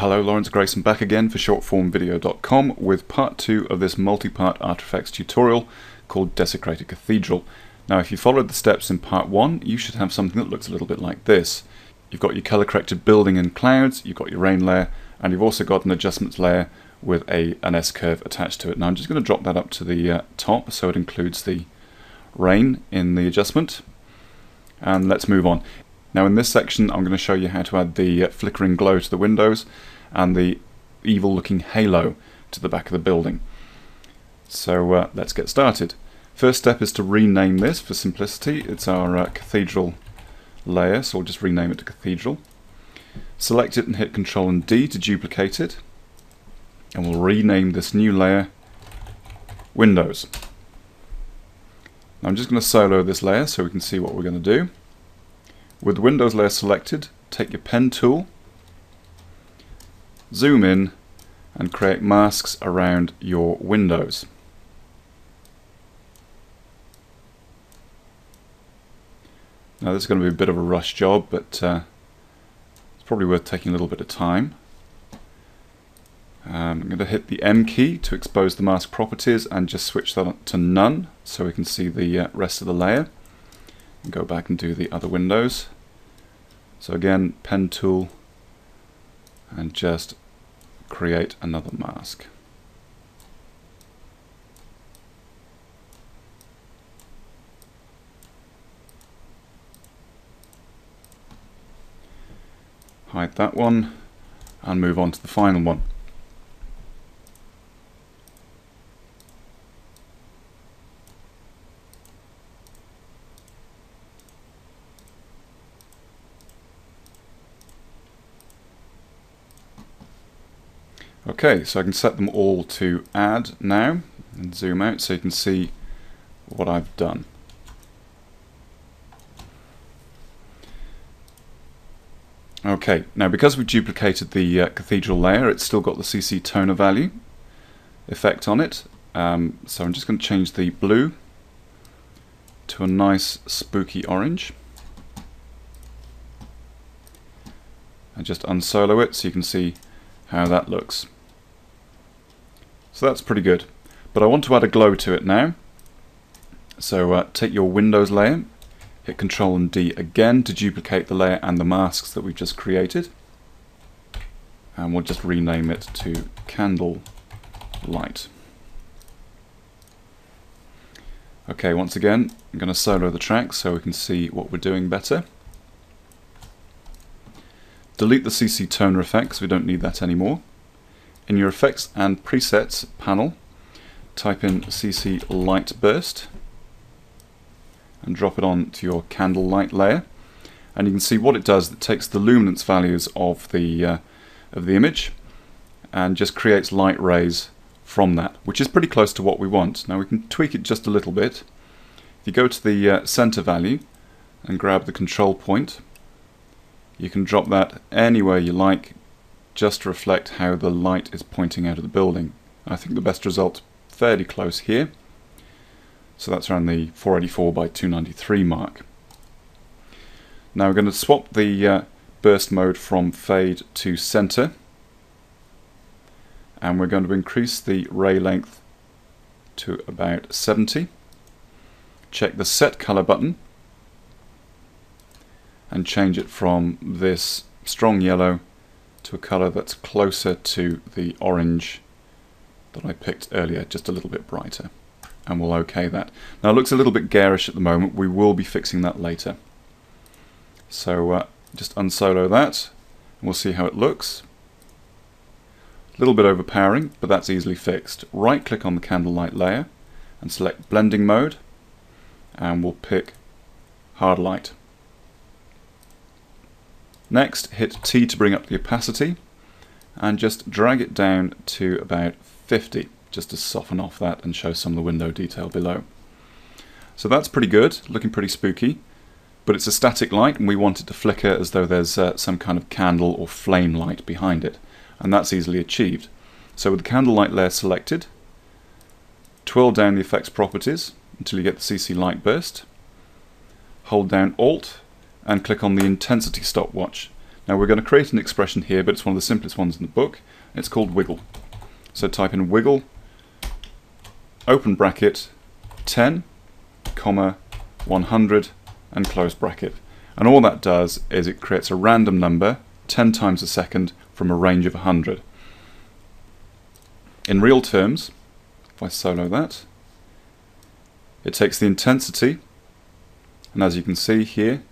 Hello, Lawrence Grayson back again for shortformvideo.com with part two of this multi-part After Effects tutorial called Desecrated Cathedral. Now if you followed the steps in part one, you should have something that looks a little bit like this. You've got your color corrected building and clouds, you've got your rain layer, and you've also got an adjustments layer with a an S-curve attached to it. Now I'm just going to drop that up to the uh, top so it includes the rain in the adjustment. And let's move on. Now in this section I'm going to show you how to add the uh, flickering glow to the windows and the evil looking halo to the back of the building. So uh, let's get started. First step is to rename this for simplicity. It's our uh, cathedral layer, so we'll just rename it to cathedral. Select it and hit Ctrl and D to duplicate it. And we'll rename this new layer Windows. I'm just going to solo this layer so we can see what we're going to do. With the Windows layer selected, take your pen tool, zoom in and create masks around your windows. Now this is going to be a bit of a rush job, but uh, it's probably worth taking a little bit of time. Um, I'm going to hit the M key to expose the mask properties and just switch that to none so we can see the uh, rest of the layer and go back and do the other windows. So again, pen tool and just create another mask. Hide that one and move on to the final one. Okay, so I can set them all to add now and zoom out so you can see what I've done. Okay, now because we've duplicated the uh, cathedral layer, it's still got the CC toner value effect on it. Um, so I'm just going to change the blue to a nice spooky orange. And just unsolo it so you can see how that looks. So that's pretty good. But I want to add a glow to it now. So uh, take your Windows layer, hit Control and D again to duplicate the layer and the masks that we've just created. And we'll just rename it to Candle Light. Okay, once again, I'm going to solo the track so we can see what we're doing better. Delete the CC toner effects, we don't need that anymore. In your effects and presets panel, type in CC light burst and drop it on to your candle light layer. And you can see what it does, it takes the luminance values of the, uh, of the image and just creates light rays from that, which is pretty close to what we want. Now we can tweak it just a little bit. If you go to the uh, center value and grab the control point, you can drop that anywhere you like just reflect how the light is pointing out of the building. I think the best result fairly close here. So that's around the 484 by 293 mark. Now we're going to swap the uh, burst mode from fade to center and we're going to increase the ray length to about 70. Check the set color button and change it from this strong yellow to a colour that's closer to the orange that I picked earlier, just a little bit brighter. And we'll OK that. Now it looks a little bit garish at the moment, we will be fixing that later. So uh, just unsolo that, and we'll see how it looks. A little bit overpowering, but that's easily fixed. Right click on the candlelight layer and select blending mode, and we'll pick hard light. Next, hit T to bring up the opacity and just drag it down to about 50 just to soften off that and show some of the window detail below. So that's pretty good, looking pretty spooky, but it's a static light and we want it to flicker as though there's uh, some kind of candle or flame light behind it, and that's easily achieved. So with the candle light layer selected, twirl down the effects properties until you get the CC light burst, hold down Alt and click on the intensity stopwatch. Now we're going to create an expression here, but it's one of the simplest ones in the book. It's called wiggle. So type in wiggle, open bracket, 10, comma, 100, and close bracket. And all that does is it creates a random number 10 times a second from a range of 100. In real terms, if I solo that, it takes the intensity, and as you can see here,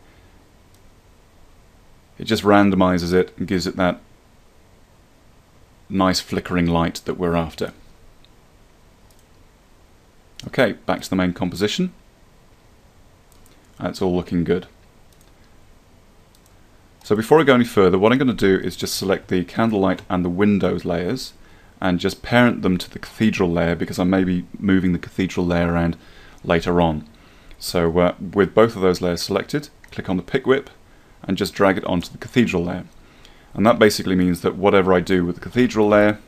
it just randomizes it and gives it that nice flickering light that we're after. Okay, back to the main composition. That's all looking good. So before I go any further, what I'm going to do is just select the candlelight and the windows layers and just parent them to the cathedral layer because I may be moving the cathedral layer around later on. So uh, with both of those layers selected, click on the pick whip and just drag it onto the cathedral layer. And that basically means that whatever I do with the cathedral layer,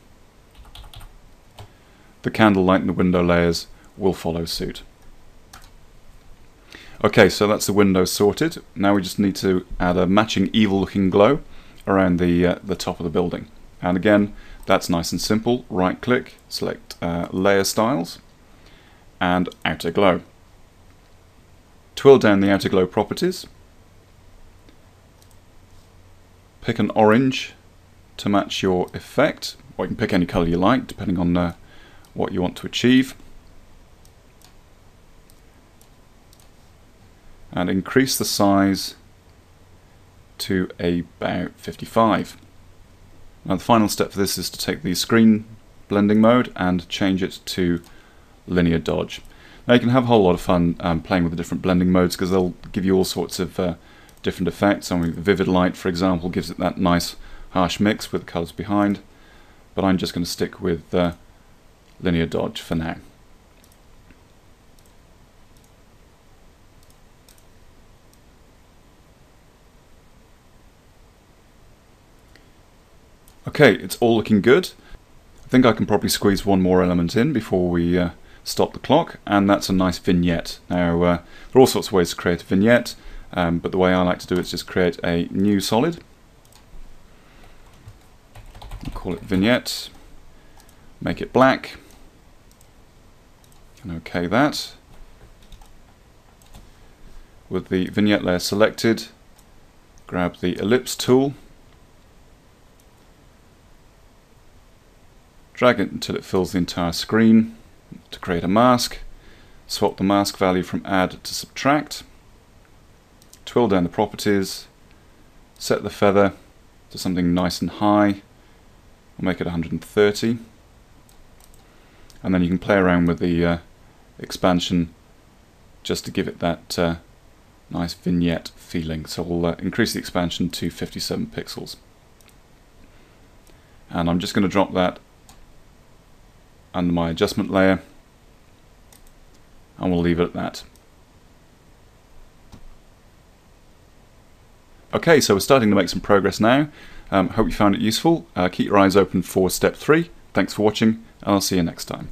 the candlelight and the window layers will follow suit. Okay, so that's the window sorted. Now we just need to add a matching evil looking glow around the, uh, the top of the building. And again, that's nice and simple. Right click, select uh, layer styles and outer glow. Twill down the outer glow properties. Pick an orange to match your effect, or you can pick any colour you like depending on uh, what you want to achieve. and increase the size to about 55. Now the final step for this is to take the screen blending mode and change it to linear dodge. Now you can have a whole lot of fun um, playing with the different blending modes because they'll give you all sorts of uh, different effects. I mean, vivid light, for example, gives it that nice harsh mix with the colours behind, but I'm just going to stick with uh, linear dodge for now. Okay, it's all looking good. I think I can probably squeeze one more element in before we uh, stop the clock, and that's a nice vignette. Now, uh, there are all sorts of ways to create a vignette, um, but the way I like to do it is just create a new solid. Call it vignette. Make it black. And OK that. With the vignette layer selected, grab the ellipse tool Drag it until it fills the entire screen to create a mask. Swap the mask value from add to subtract. Twill down the properties. Set the feather to something nice and high. I'll make it 130. And then you can play around with the uh, expansion just to give it that uh, nice vignette feeling. So we'll uh, increase the expansion to 57 pixels. And I'm just going to drop that under my adjustment layer and we'll leave it at that. Okay, so we're starting to make some progress now. Um, hope you found it useful. Uh, keep your eyes open for step three. Thanks for watching, and I'll see you next time.